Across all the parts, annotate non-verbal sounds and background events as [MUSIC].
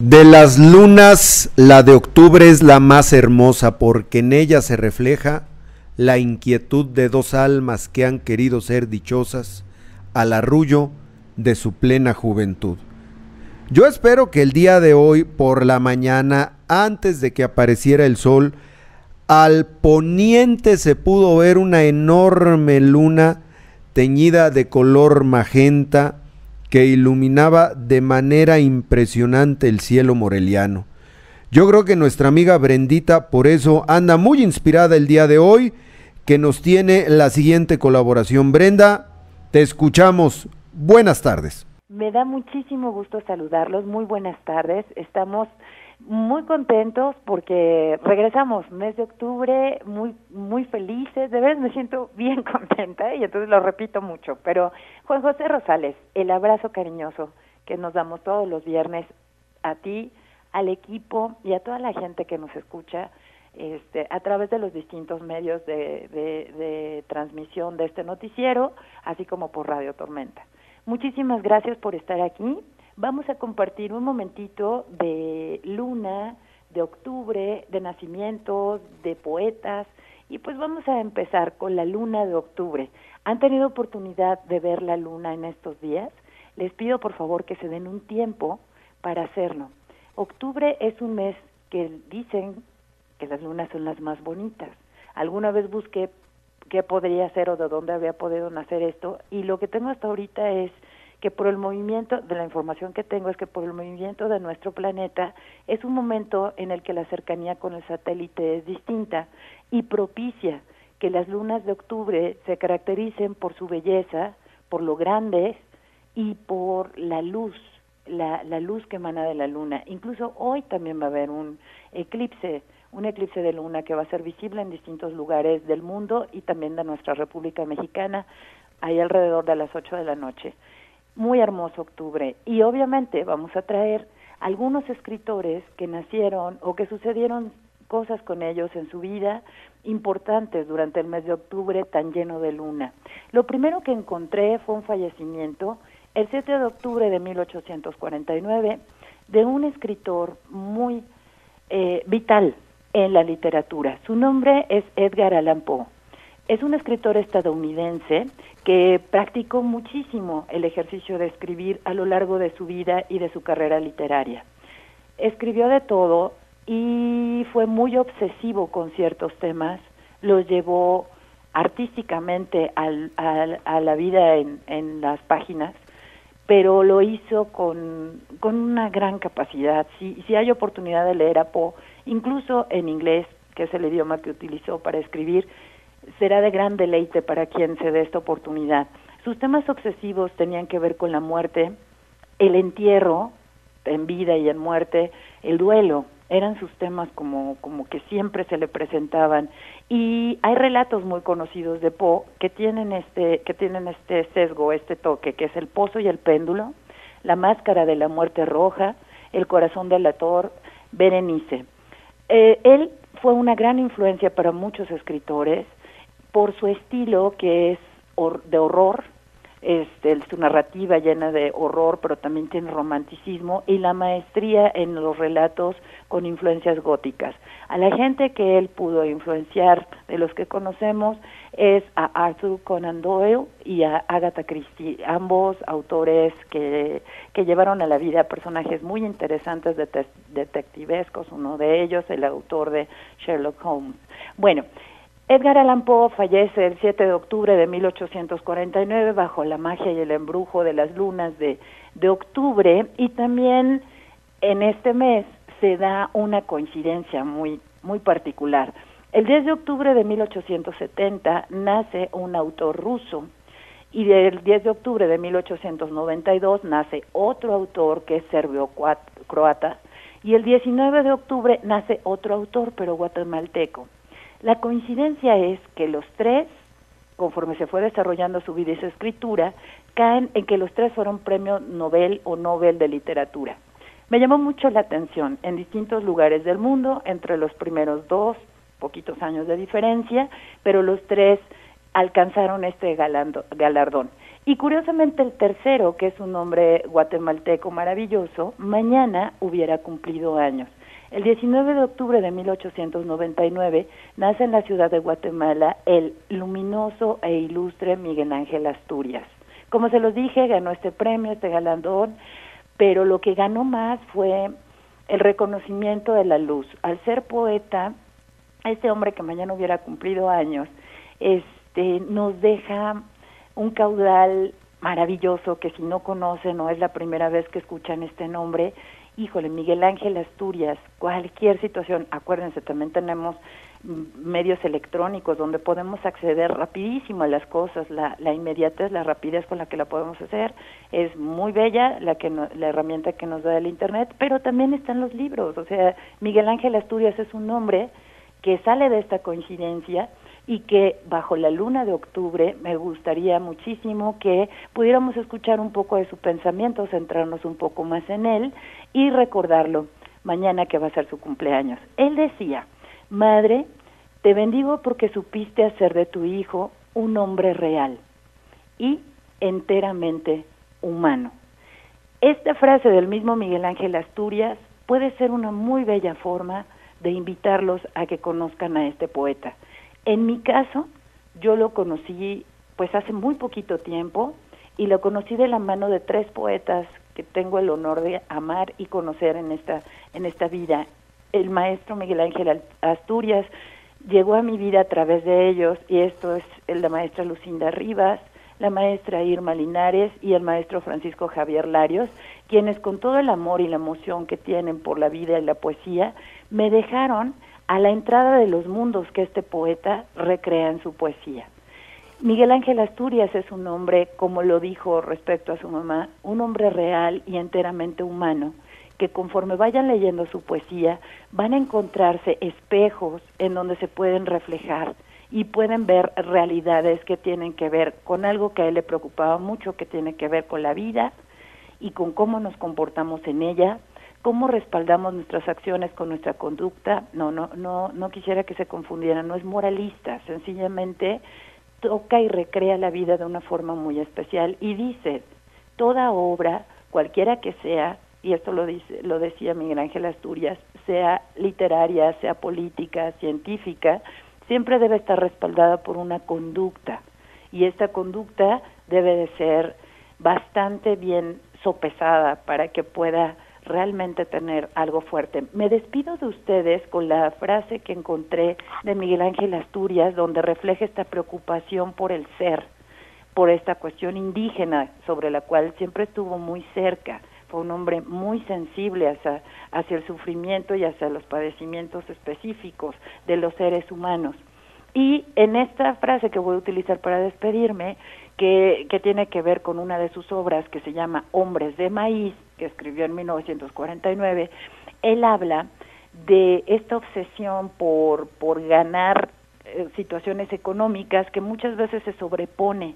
De las lunas, la de octubre es la más hermosa porque en ella se refleja la inquietud de dos almas que han querido ser dichosas al arrullo de su plena juventud. Yo espero que el día de hoy por la mañana, antes de que apareciera el sol, al poniente se pudo ver una enorme luna teñida de color magenta, que iluminaba de manera impresionante el cielo moreliano. Yo creo que nuestra amiga Brendita por eso anda muy inspirada el día de hoy, que nos tiene la siguiente colaboración. Brenda, te escuchamos. Buenas tardes. Me da muchísimo gusto saludarlos. Muy buenas tardes. Estamos muy contentos porque regresamos mes de octubre muy muy felices. De verdad me siento bien [LAUGHS] contenta y entonces lo repito mucho pero Juan José Rosales el abrazo cariñoso que nos damos todos los viernes a ti al equipo y a toda la gente que nos escucha este, a través de los distintos medios de, de, de transmisión de este noticiero así como por Radio Tormenta. Muchísimas gracias por estar aquí vamos a compartir un momentito de luna, de octubre, de nacimientos, de poetas, y pues vamos a empezar con la luna de octubre. ¿Han tenido oportunidad de ver la luna en estos días? Les pido por favor que se den un tiempo para hacerlo. Octubre es un mes que dicen que las lunas son las más bonitas. Alguna vez busqué qué podría ser o de dónde había podido nacer esto y lo que tengo hasta ahorita es que por el movimiento de la información que tengo es que por el movimiento de nuestro planeta es un momento en el que la cercanía con el satélite es distinta y propicia que las lunas de octubre se caractericen por su belleza, por lo grandes y por la luz, la, la luz que emana de la luna. Incluso hoy también va a haber un eclipse, un eclipse de luna que va a ser visible en distintos lugares del mundo y también de nuestra República Mexicana, ahí alrededor de las 8 de la noche muy hermoso octubre. Y obviamente vamos a traer algunos escritores que nacieron o que sucedieron cosas con ellos en su vida importantes durante el mes de octubre tan lleno de luna. Lo primero que encontré fue un fallecimiento el 7 de octubre de 1849 de un escritor muy eh, vital en la literatura. Su nombre es Edgar Allan Poe. Es un escritor estadounidense que practicó muchísimo el ejercicio de escribir a lo largo de su vida y de su carrera literaria. Escribió de todo y fue muy obsesivo con ciertos temas, los llevó artísticamente al, a la vida en, las páginas, pero lo hizo con, con una gran capacidad. Si, si hay oportunidad de leer a Poe, incluso en inglés, que es el idioma que utilizó para escribir, será de gran deleite para quien se dé esta oportunidad. Sus temas obsesivos tenían que ver con la muerte, el entierro en vida y en muerte, el duelo, eran sus temas como, como que siempre se le presentaban y hay relatos muy conocidos de Poe que tienen este que tienen este sesgo, este toque, que es el pozo y el péndulo, la máscara de la muerte roja, el corazón del ator, Berenice. Eh, él fue una gran influencia para muchos escritores por su estilo que es de horror, este, su narrativa llena de horror, pero también tiene romanticismo y la maestría en los relatos con influencias góticas. A la gente que él pudo influenciar, de los que conocemos, es a Arthur Conan Doyle y a Agatha Christie, ambos autores que, que llevaron a la vida personajes muy interesantes de detectivescos, uno de ellos el autor de Sherlock Holmes. Bueno, Edgar Allan Poe fallece el 7 de octubre de 1849 bajo la magia y el embrujo de las lunas de, octubre y también en este mes se da una coincidencia muy, muy particular. El 10 de octubre de 1870 nace un autor ruso y el 10 de octubre de 1892 nace otro autor que es serbio-croata y el 19 de octubre nace otro autor pero guatemalteco. La coincidencia es que los tres, conforme se fue desarrollando su vida y su escritura, caen en que los tres fueron premio Nobel o Nobel de literatura. Me llamó mucho la atención en distintos lugares del mundo, entre los primeros dos, poquitos años de diferencia, pero los tres alcanzaron este galardón. Y curiosamente el tercero, que es un hombre guatemalteco maravilloso, mañana hubiera cumplido años. El 19 de octubre de 1899 nace en la ciudad de Guatemala el luminoso e ilustre Miguel Ángel Asturias. Como se los dije, ganó este premio, este galardón, pero lo que ganó más fue el reconocimiento de la luz. Al ser poeta, este hombre que mañana hubiera cumplido años, este, nos deja un caudal maravilloso que si no conocen no es la primera vez que escuchan este nombre, híjole, Miguel Ángel Asturias, cualquier situación, acuérdense, también tenemos medios electrónicos donde podemos acceder rapidísimo a las cosas, la, la inmediatez, la rapidez con la que la podemos hacer es muy bella, la, que la herramienta que nos da el Internet, pero también están los libros, o sea, Miguel Ángel Asturias es un nombre que sale de esta coincidencia y que bajo la luna de octubre me gustaría muchísimo que pudiéramos escuchar un poco de su pensamiento, centrarnos un poco más en él y recordarlo mañana que va a ser su cumpleaños. Él decía, Madre, te bendigo porque supiste hacer de tu hijo un hombre real y enteramente humano. Esta frase del mismo Miguel Ángel Asturias puede ser una muy bella forma de invitarlos a que conozcan a este poeta. En mi caso, yo lo conocí pues hace muy poquito tiempo y lo conocí de la mano de tres poetas que tengo el honor de amar y conocer en esta en esta vida. El maestro Miguel Ángel Asturias llegó a mi vida a través de ellos y esto es la maestra Lucinda Rivas, la maestra Irma Linares y el maestro Francisco Javier Larios, quienes con todo el amor y la emoción que tienen por la vida y la poesía me dejaron a la entrada de los mundos que este poeta recrea en su poesía. Miguel Ángel Asturias es un hombre, como lo dijo respecto a su mamá, un hombre real y enteramente humano, que conforme vayan leyendo su poesía van a encontrarse espejos en donde se pueden reflejar y pueden ver realidades que tienen que ver con algo que a él le preocupaba mucho, que tiene que ver con la vida y con cómo nos comportamos en ella, cómo respaldamos nuestras acciones con nuestra conducta. No, no, no, no quisiera que se confundieran, no es moralista, sencillamente toca y recrea la vida de una forma muy especial y dice, toda obra, cualquiera que sea, y esto lo dice, lo decía Miguel Ángel Asturias, sea literaria, sea política, científica, siempre debe estar respaldada por una conducta y esta conducta debe de ser bastante bien sopesada para que pueda realmente tener algo fuerte. Me despido de ustedes con la frase que encontré de Miguel Ángel Asturias, donde refleja esta preocupación por el ser, por esta cuestión indígena sobre la cual siempre estuvo muy cerca. Fue un hombre muy sensible hacia, hacia el sufrimiento y hacia los padecimientos específicos de los seres humanos. Y en esta frase que voy a utilizar para despedirme, que, que tiene que ver con una de sus obras que se llama Hombres de Maíz, que escribió en 1949, él habla de esta obsesión por, por ganar eh, situaciones económicas que muchas veces se sobrepone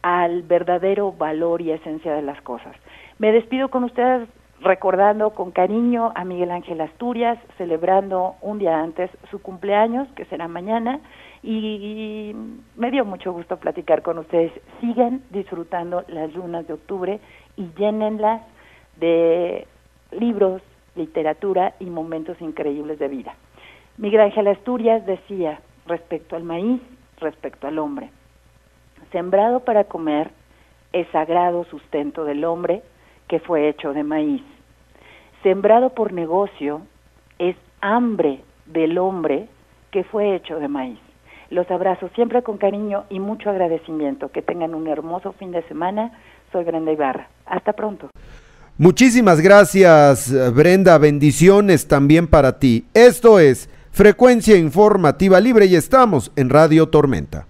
al verdadero valor y esencia de las cosas. Me despido con ustedes recordando con cariño a Miguel Ángel Asturias, celebrando un día antes su cumpleaños, que será mañana, y me dio mucho gusto platicar con ustedes. Sigan disfrutando las lunas de octubre y llénenlas de libros, literatura y momentos increíbles de vida. Miguel Ángel Asturias decía respecto al maíz, respecto al hombre, sembrado para comer es sagrado sustento del hombre que fue hecho de maíz. Sembrado por negocio es hambre del hombre que fue hecho de maíz. Los abrazo siempre con cariño y mucho agradecimiento. Que tengan un hermoso fin de semana. Soy Brenda Ibarra. Hasta pronto. Muchísimas gracias, Brenda. Bendiciones también para ti. Esto es Frecuencia Informativa Libre y estamos en Radio Tormenta.